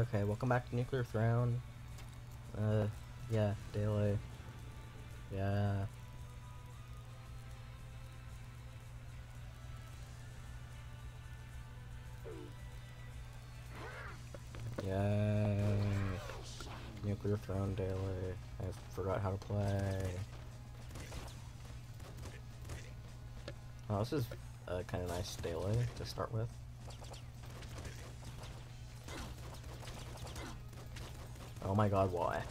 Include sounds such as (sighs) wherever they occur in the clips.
okay, welcome back to Nuclear Throne. Uh, yeah, daily. Yeah. Yay. Nuclear Throne daily. I forgot how to play. Oh, this is a kind of nice daily to start with. Oh my god, why?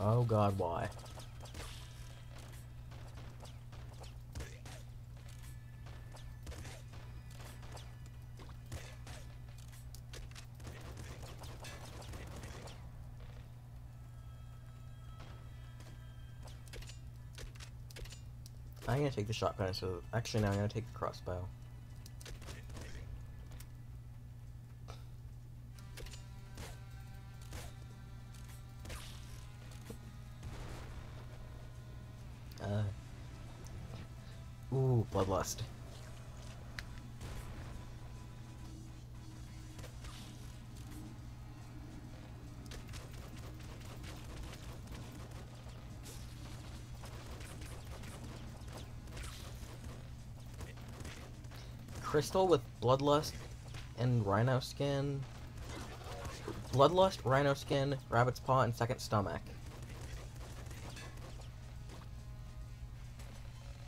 Oh god, why? I'm gonna take the shotgun, so actually now I'm gonna take the crossbow. Uh. Ooh, bloodlust. Crystal with bloodlust and rhino skin. Bloodlust, rhino skin, rabbit's paw, and second stomach.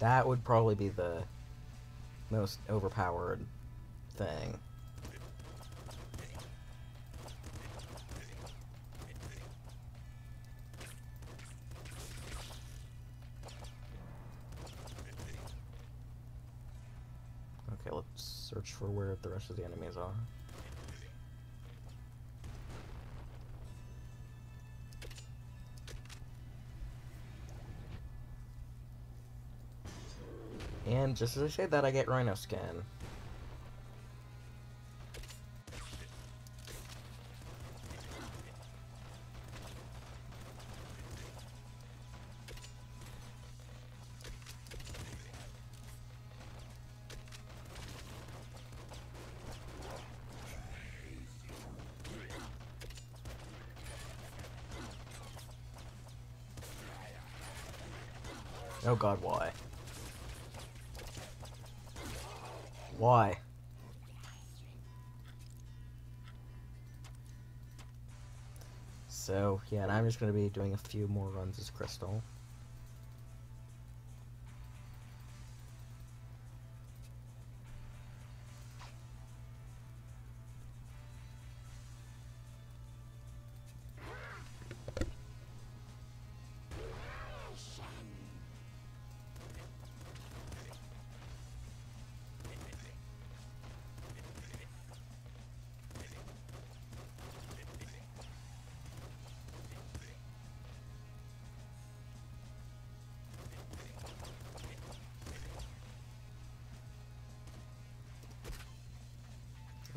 That would probably be the most overpowered thing. For where the rest of the enemies are. And just as I say that, I get Rhino Skin. God, why? Why? So, yeah, and I'm just going to be doing a few more runs as Crystal.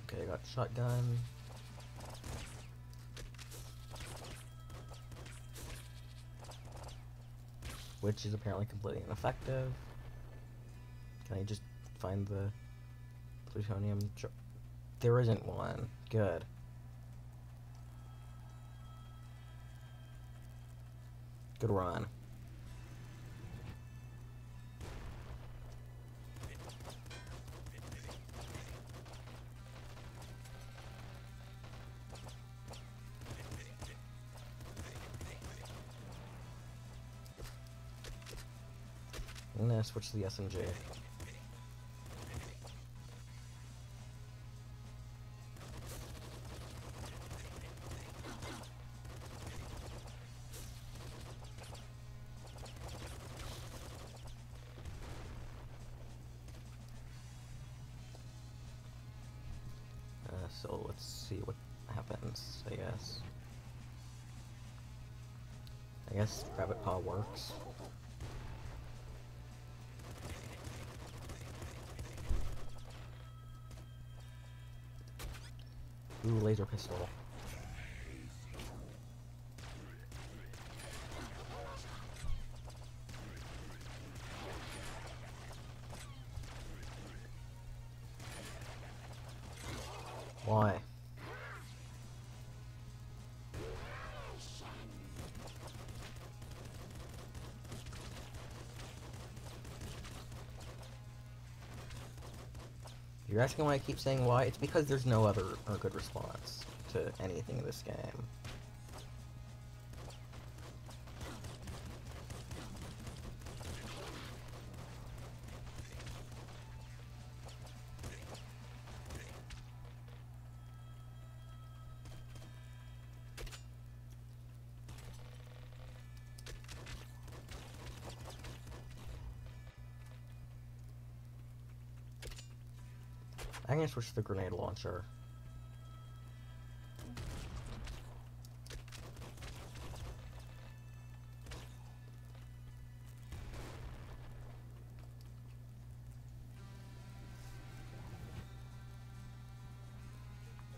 Okay, I got shotgun. Which is apparently completely ineffective. Can I just find the plutonium? There isn't one. Good. Good run. Switch to the SMG. Uh, so let's see what happens, I guess. I guess Rabbit Paw works. Laser pistol. You're asking why I keep saying why? It's because there's no other or good response to anything in this game. I'm gonna switch to the grenade launcher.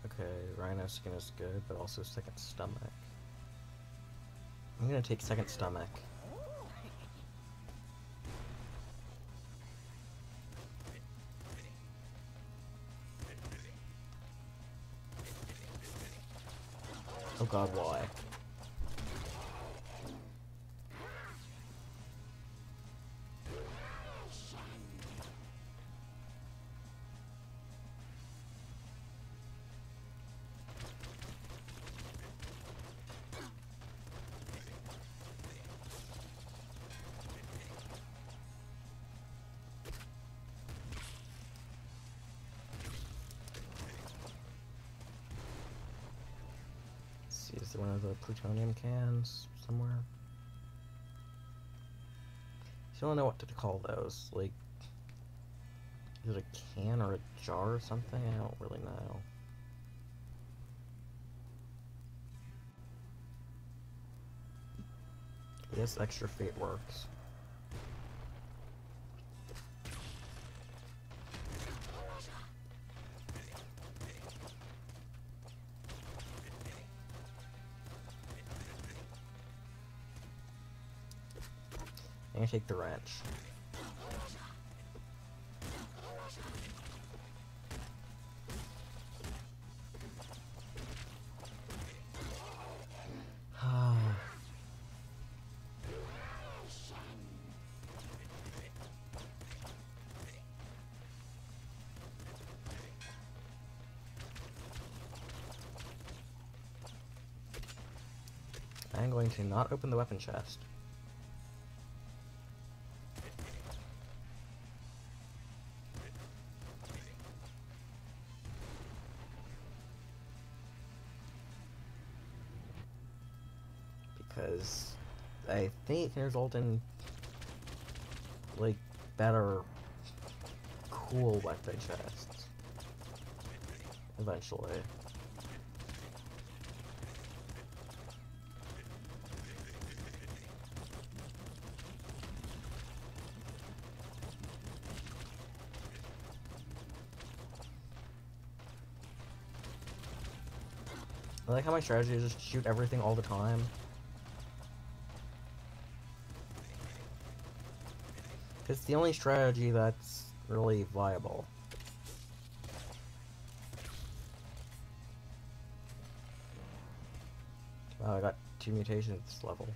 Okay, Rhino skin is good, but also second stomach. I'm gonna take second stomach. God, why? See, is there one of the plutonium cans somewhere? I don't know what to call those. Like, is it a can or a jar or something? I don't really know. Yes, extra feet works. Take the wrench. (sighs) I'm going to not open the weapon chest. Because I think it can result in like better cool weapon chests eventually. I like how my strategy is just shoot everything all the time. It's the only strategy that's really viable. I got two mutations at this level.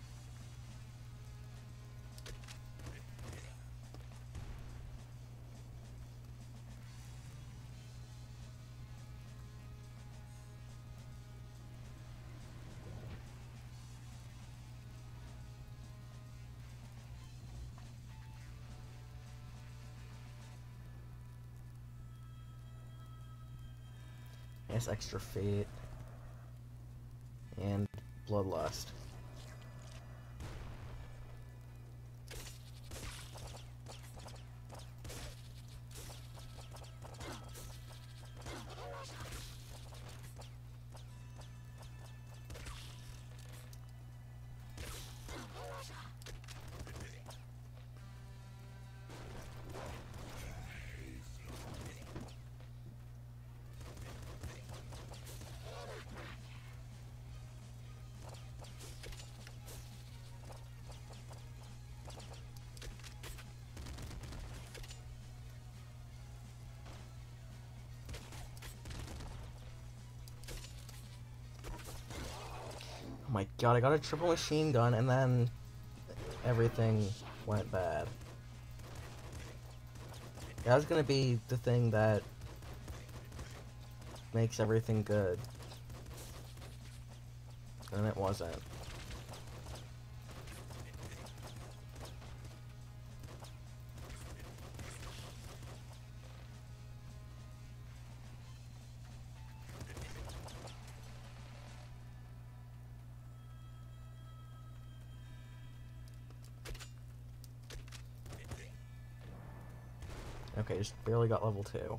Extra feet. And bloodlust. God, I got a triple machine gun and then everything went bad. That was gonna be the thing that makes everything good. And it wasn't. Just barely got level 2.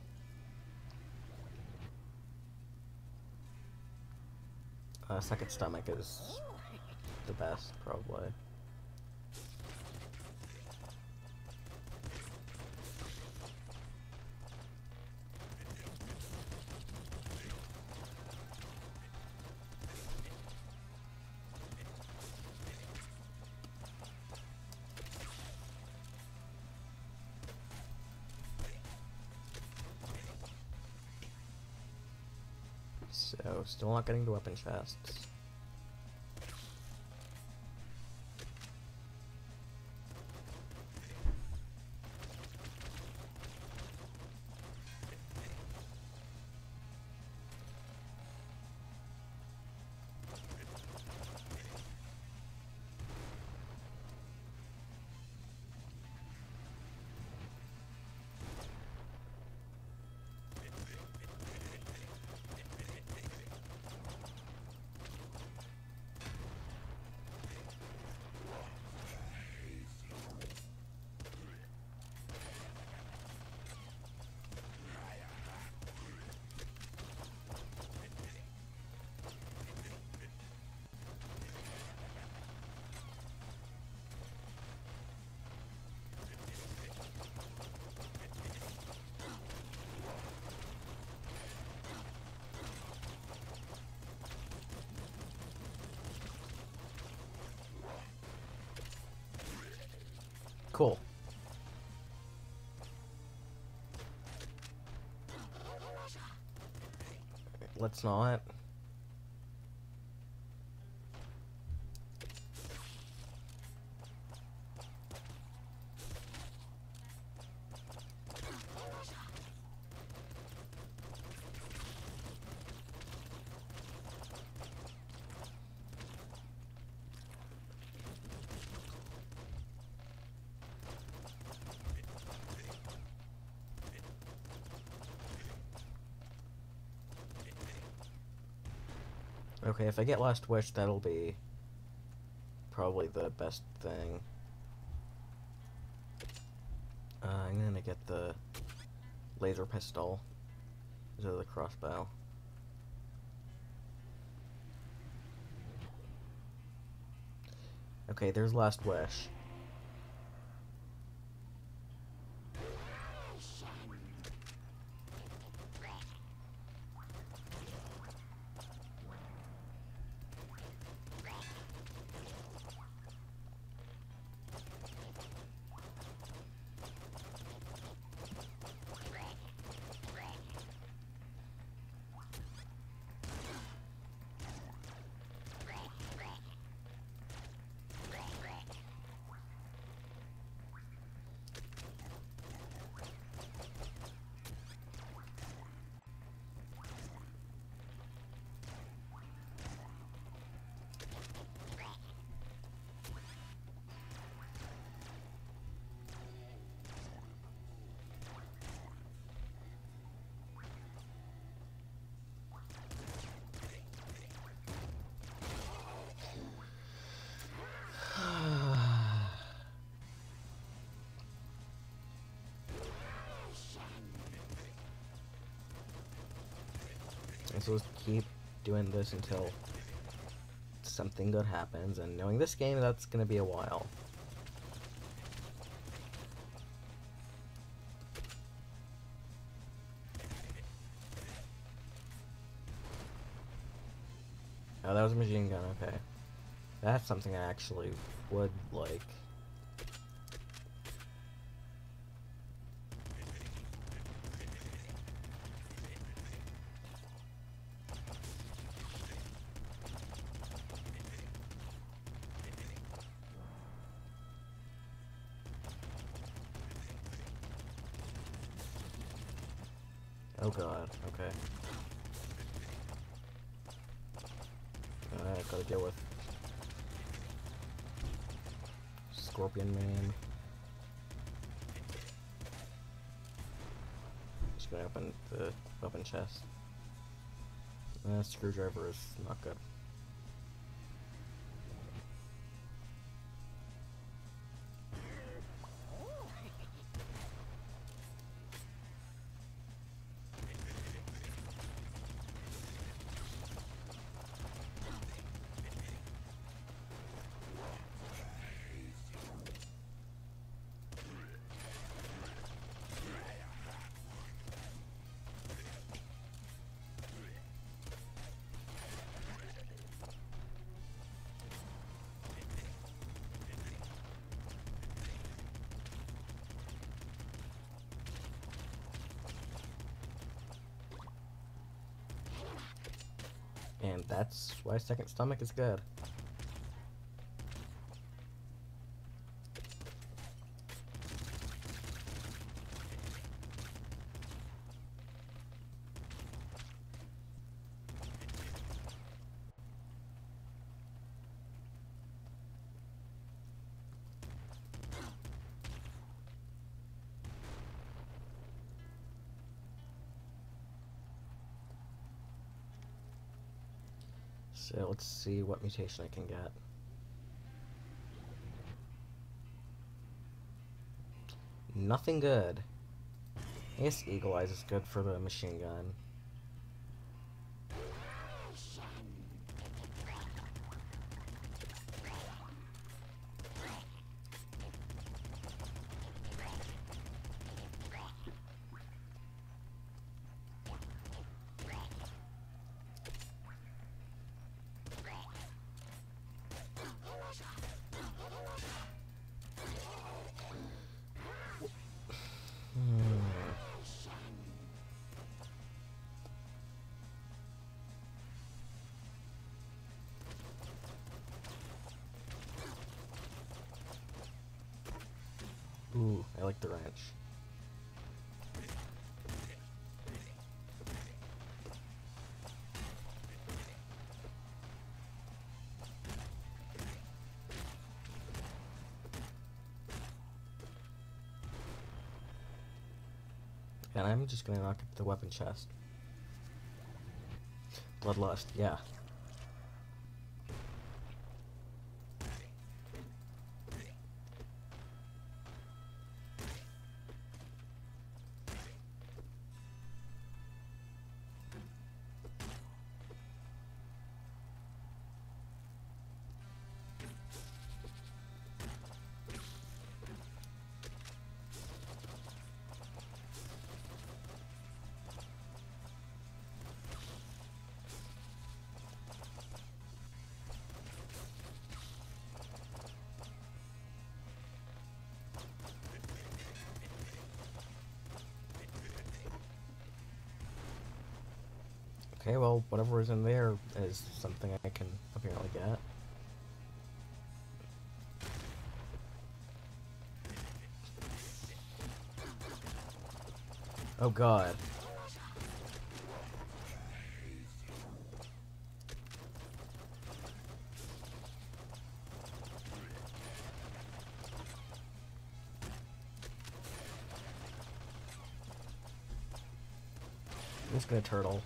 Uh, second stomach is the best, probably. Still not getting the weapons chests. Cool. Let's not. Okay, if I get Last Wish, that'll be probably the best thing. Uh, I'm gonna get the laser pistol instead of the crossbow. Okay, there's Last Wish. So let's keep doing this until something good happens, and knowing this game, that's gonna be a while. Oh, that was a machine gun, okay. That's something I actually would like. Oh god, okay. I gotta deal with Scorpion Man. Just gonna open the weapon chest. Uh, screwdriver is not good. And that's why second stomach is good. So let's see what mutation I can get. Nothing good. I guess Eagle Eyes is good for the machine gun. Ooh, I like the wrench. And I'm just gonna knock up the weapon chest. Bloodlust, yeah. Okay, well, whatever is in there is something I can apparently get. Oh god. Just gonna turtle.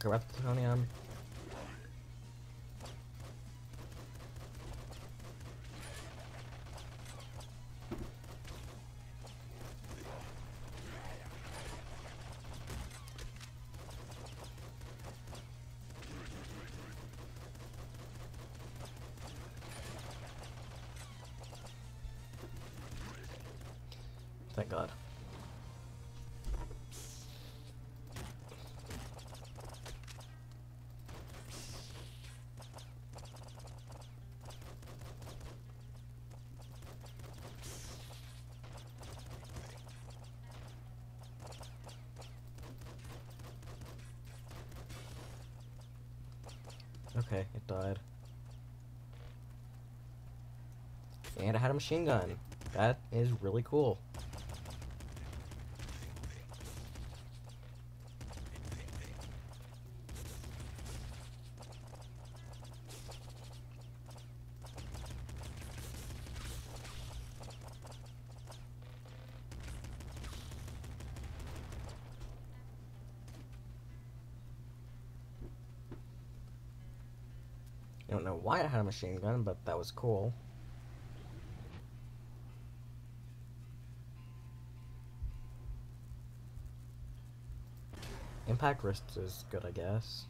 The plutonium. Thank God. Okay, it died. And I had a machine gun. That is really cool. Machine gun, but that was cool. Impact wrist is good, I guess.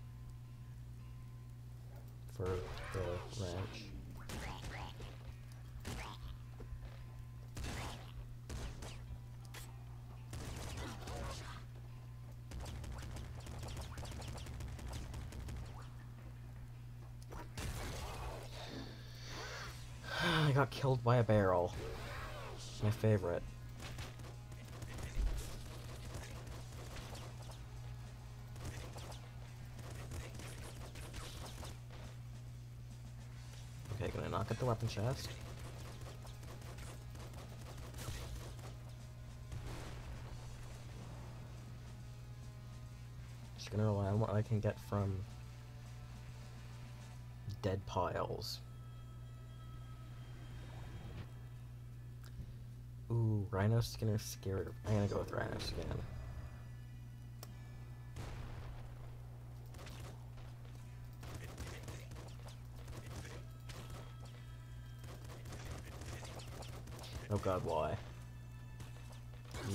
For the wrench. I got killed by a barrel. My favorite. Okay, gonna knock at the weapon chest. Just gonna rely on what I can get from dead piles. Ooh, Rhino Skin or Scared. I'm gonna go with Rhino Skin. Oh god, why?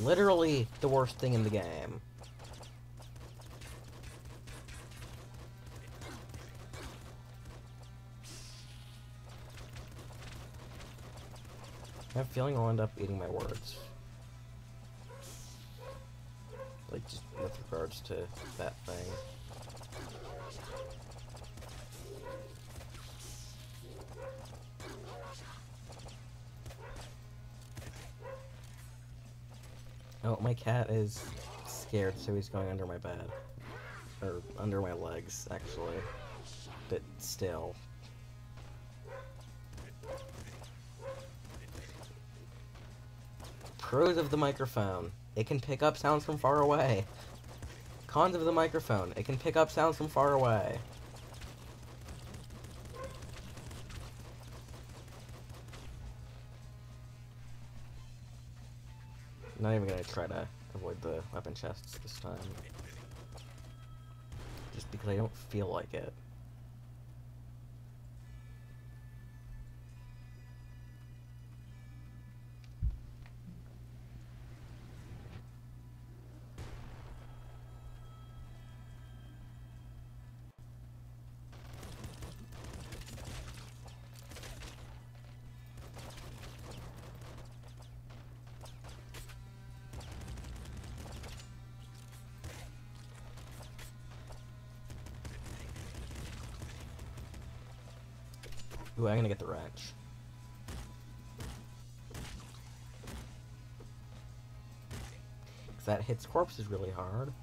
Literally the worst thing in the game. I have a feeling I'll end up eating my words. Like, just with regards to that thing. Oh, my cat is scared, so he's going under my bed. Or under my legs, actually. But still. Pros of the microphone. It can pick up sounds from far away. Cons of the microphone. It can pick up sounds from far away. Not even gonna try to avoid the weapon chests this time. Just because I don't feel like it. Ooh, I'm gonna get the wrench. Cause that hits corpses really hard.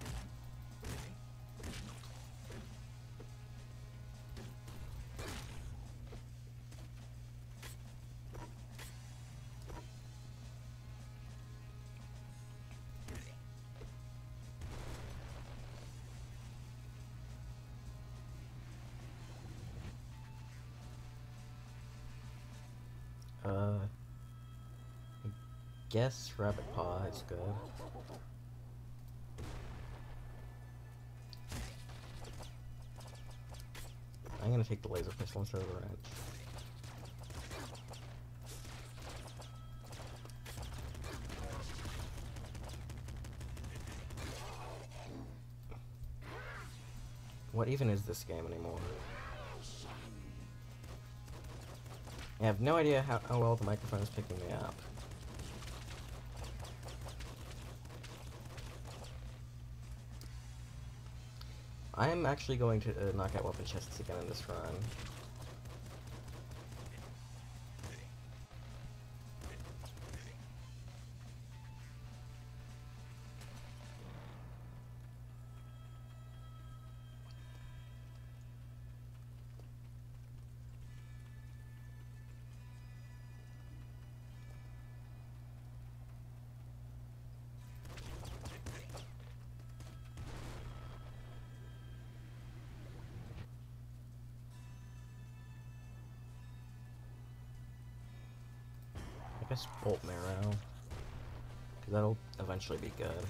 Guess rabbit paw is good. I'm gonna take the laser pistol instead of the wrench. What even is this game anymore? I have no idea how, how well the microphone is picking me up. I am actually going to uh, knock out weapon chests again in this run. I guess bolt marrow. Cause that'll eventually be good.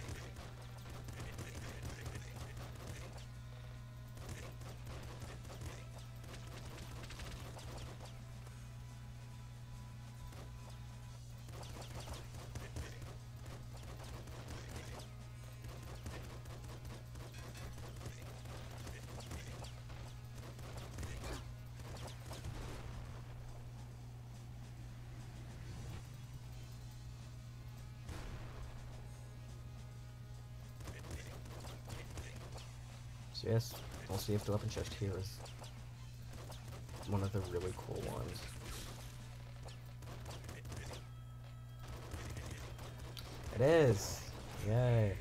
Yes, we'll see if the weapon chest here is one of the really cool ones. It is! Yay!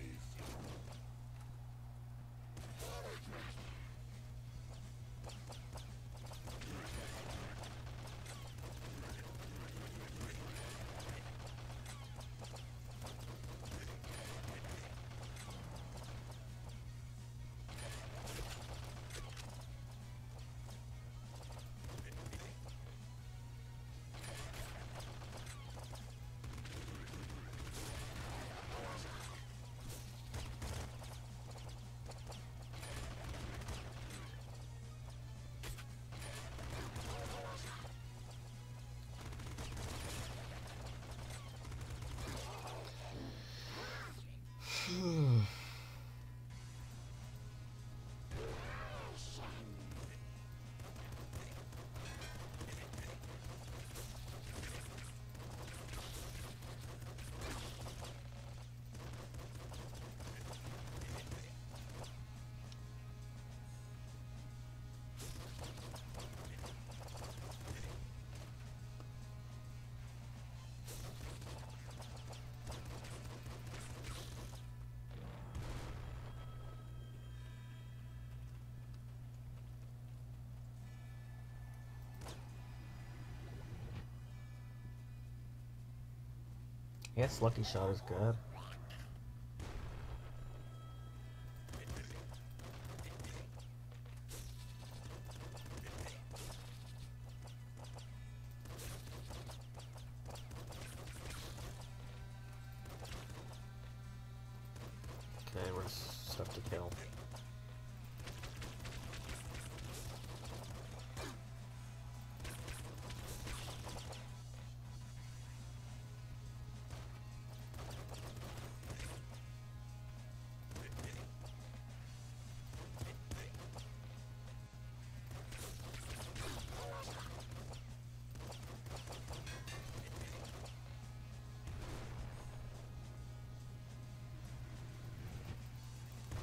Yes, Lucky Shot is good.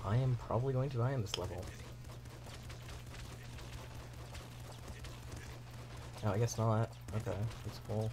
I am probably going to die in this level. Oh, I guess not. Okay, it's cool.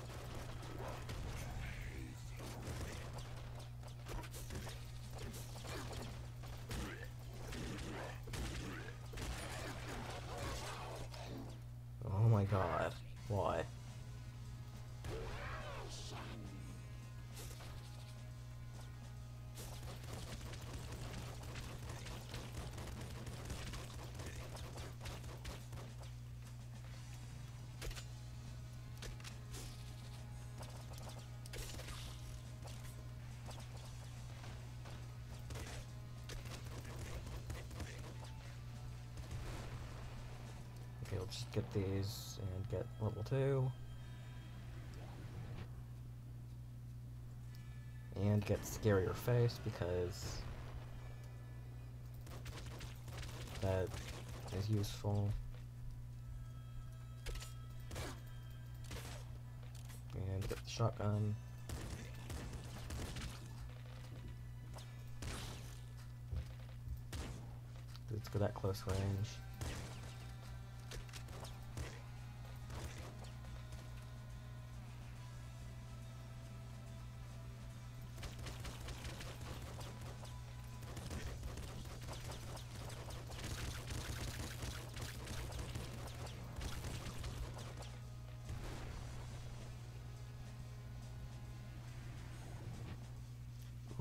We'll just get these and get level 2. And get scarier face because that is useful. And get the shotgun. It's good at close range.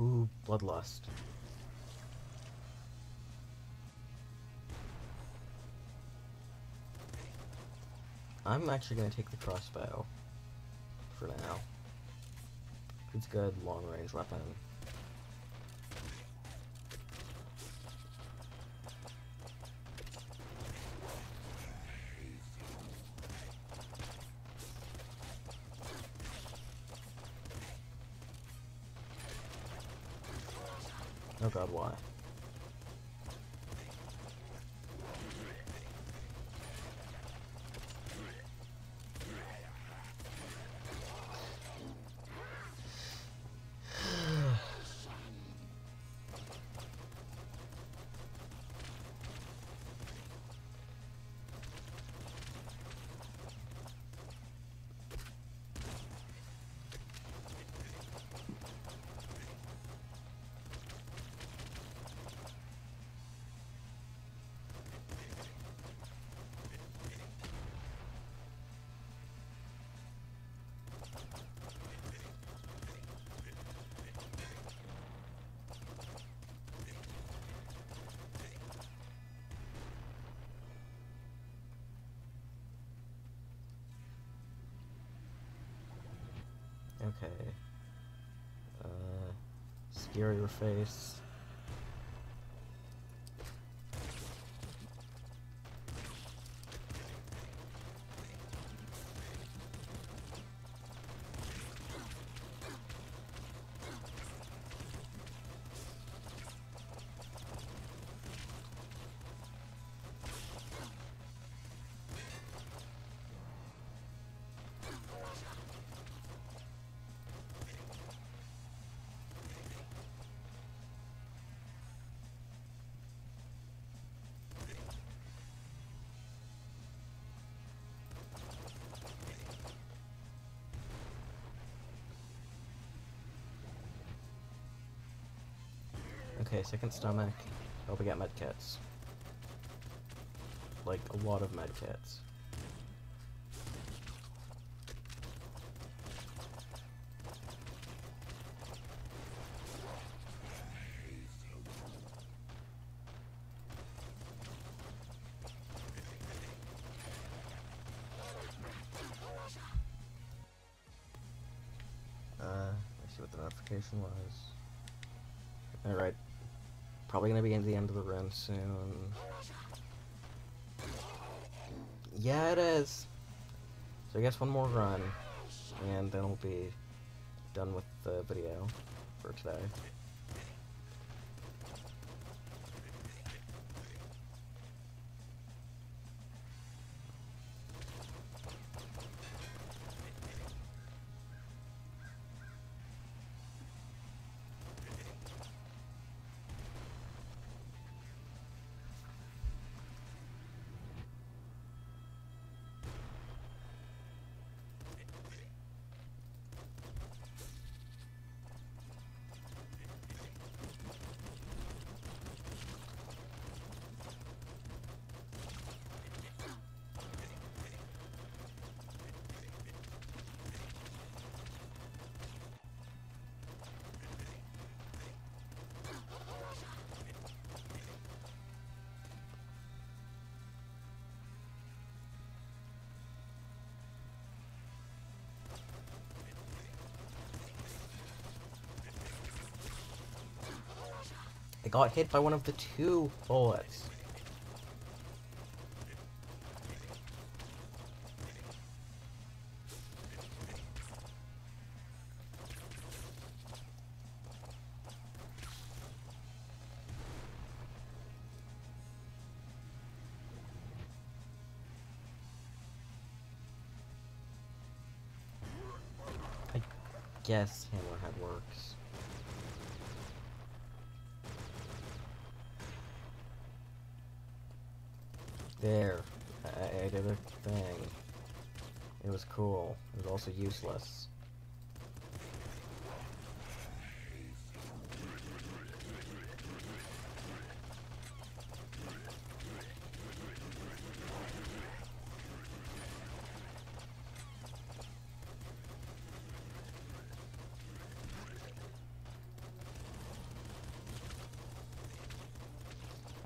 Ooh, Bloodlust. I'm actually gonna take the crossbow for now. It's good long range weapon. Okay. Uh, scarier face. Okay, second stomach. Hope we got medkits. Like, a lot of medkits. Soon. Yeah, it is! So I guess one more run, and then we'll be done with the video for today. I got hit by one of the two bullets. I guess Hammerhead works. There. I, I did a thing. It was cool. It was also useless.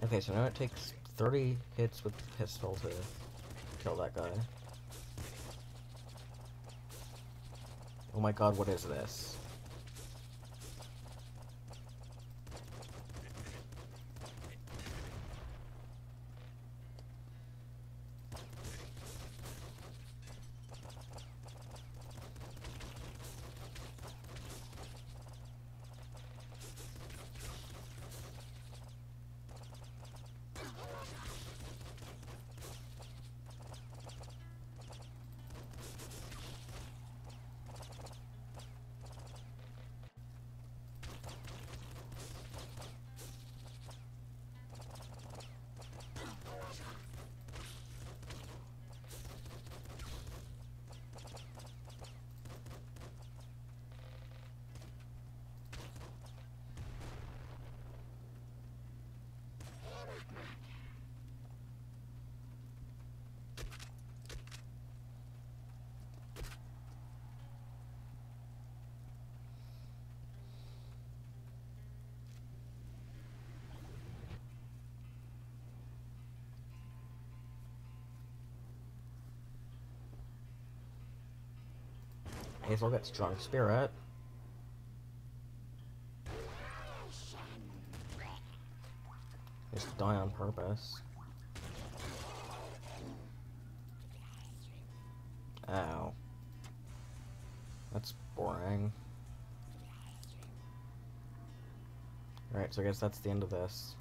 Okay, so now it takes 30 hits with the pistol to kill that guy. Oh my god, what is this? I guess I'll get strong spirit. Just die on purpose. Ow. That's boring. Alright, so I guess that's the end of this.